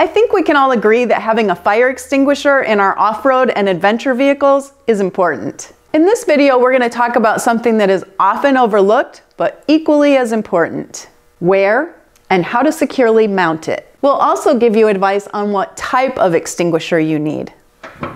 I think we can all agree that having a fire extinguisher in our off-road and adventure vehicles is important. In this video, we're going to talk about something that is often overlooked, but equally as important. Where and how to securely mount it. We'll also give you advice on what type of extinguisher you need.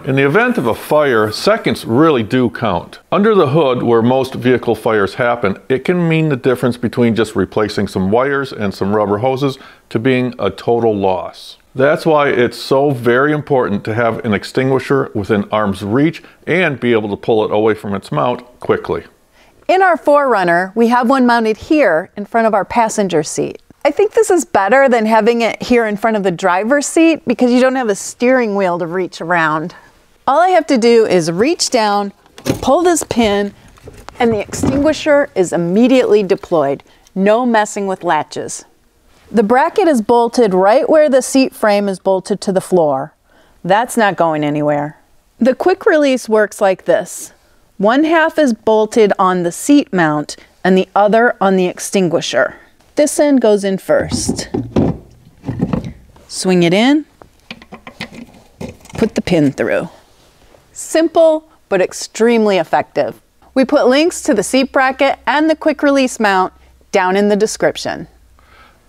In the event of a fire, seconds really do count. Under the hood, where most vehicle fires happen, it can mean the difference between just replacing some wires and some rubber hoses to being a total loss. That's why it's so very important to have an extinguisher within arm's reach and be able to pull it away from its mount quickly. In our 4Runner, we have one mounted here in front of our passenger seat. I think this is better than having it here in front of the driver's seat because you don't have a steering wheel to reach around. All I have to do is reach down, pull this pin, and the extinguisher is immediately deployed. No messing with latches. The bracket is bolted right where the seat frame is bolted to the floor. That's not going anywhere. The quick release works like this. One half is bolted on the seat mount and the other on the extinguisher. This end goes in first. Swing it in, put the pin through. Simple, but extremely effective. We put links to the seat bracket and the quick release mount down in the description.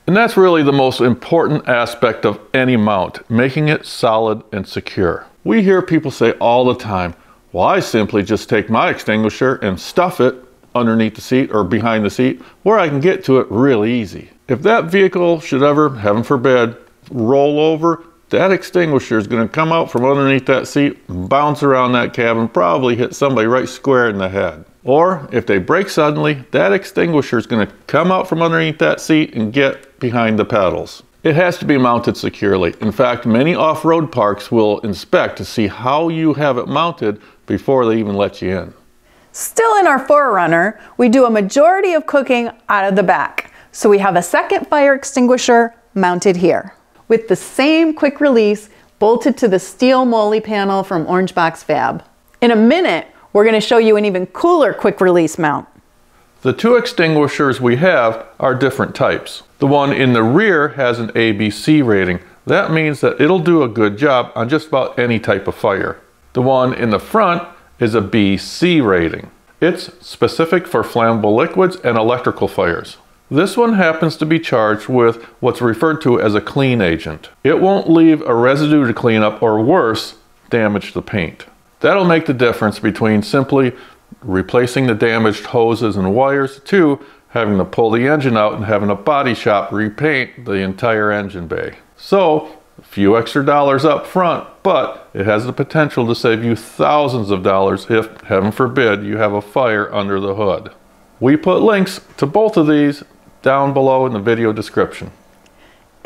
And that's really the most important aspect of any mount, making it solid and secure. We hear people say all the time, well, I simply just take my extinguisher and stuff it underneath the seat or behind the seat where I can get to it really easy. If that vehicle should ever, heaven forbid, roll over, that extinguisher is going to come out from underneath that seat, bounce around that cabin, probably hit somebody right square in the head. Or if they brake suddenly, that extinguisher is going to come out from underneath that seat and get behind the pedals. It has to be mounted securely. In fact, many off-road parks will inspect to see how you have it mounted before they even let you in. Still in our 4Runner, we do a majority of cooking out of the back. So we have a second fire extinguisher mounted here with the same quick release bolted to the steel MOLLE panel from Orangebox Fab. In a minute, we're going to show you an even cooler quick release mount. The two extinguishers we have are different types. The one in the rear has an ABC rating. That means that it'll do a good job on just about any type of fire. The one in the front is a BC rating. It's specific for flammable liquids and electrical fires. This one happens to be charged with what's referred to as a clean agent. It won't leave a residue to clean up or worse, damage the paint. That'll make the difference between simply replacing the damaged hoses and wires to having to pull the engine out and having a body shop repaint the entire engine bay. So few extra dollars up front, but it has the potential to save you thousands of dollars if, heaven forbid, you have a fire under the hood. We put links to both of these down below in the video description.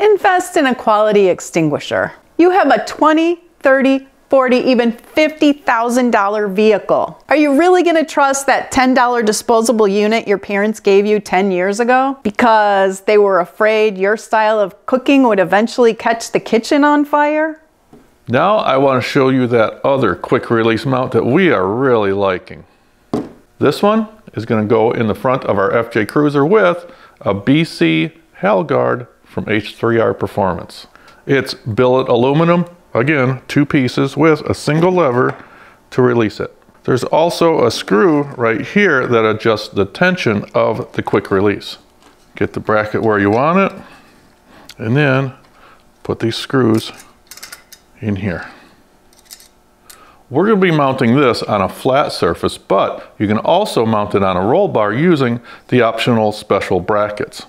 Invest in a quality extinguisher. You have a 20, 30, 40, even $50,000 vehicle. Are you really gonna trust that $10 disposable unit your parents gave you 10 years ago? Because they were afraid your style of cooking would eventually catch the kitchen on fire? Now I wanna show you that other quick release mount that we are really liking. This one is gonna go in the front of our FJ Cruiser with a BC Hal-Guard from H3R Performance. It's billet aluminum Again, two pieces with a single lever to release it. There's also a screw right here that adjusts the tension of the quick release. Get the bracket where you want it, and then put these screws in here. We're going to be mounting this on a flat surface, but you can also mount it on a roll bar using the optional special brackets.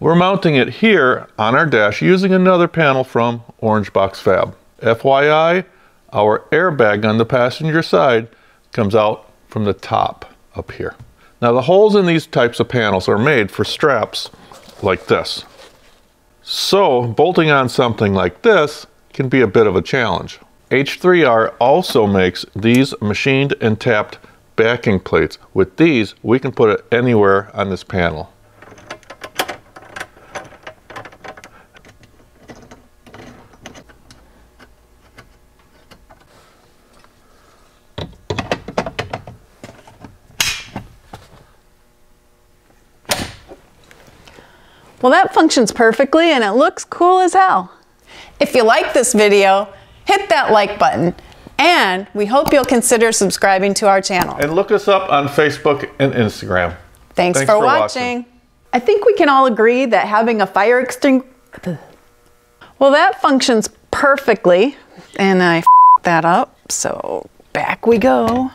We're mounting it here on our dash using another panel from Orangebox Fab. FYI, our airbag on the passenger side comes out from the top up here. Now the holes in these types of panels are made for straps like this. So bolting on something like this can be a bit of a challenge. H3R also makes these machined and tapped backing plates. With these, we can put it anywhere on this panel. Well, that functions perfectly and it looks cool as hell. If you like this video, hit that like button and we hope you'll consider subscribing to our channel. And look us up on Facebook and Instagram. Thanks, for, watching. I think we can all agree that having a fire extinguisher, well, that functions perfectly, and I f- that up, so back we go.